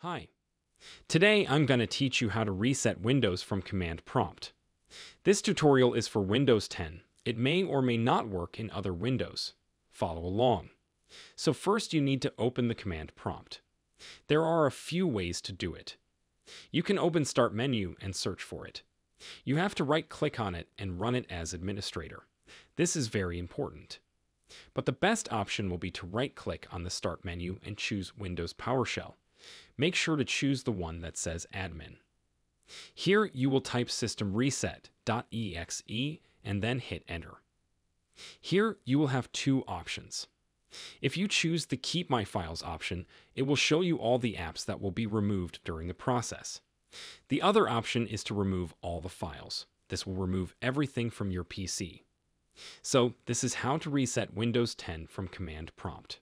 Hi. Today I'm going to teach you how to reset Windows from Command Prompt. This tutorial is for Windows 10. It may or may not work in other Windows. Follow along. So first you need to open the Command Prompt. There are a few ways to do it. You can open Start menu and search for it. You have to right-click on it and run it as administrator. This is very important. But the best option will be to right-click on the Start menu and choose Windows PowerShell. Make sure to choose the one that says Admin. Here you will type systemreset.exe and then hit Enter. Here you will have two options. If you choose the Keep My Files option, it will show you all the apps that will be removed during the process. The other option is to remove all the files. This will remove everything from your PC. So this is how to reset Windows 10 from Command Prompt.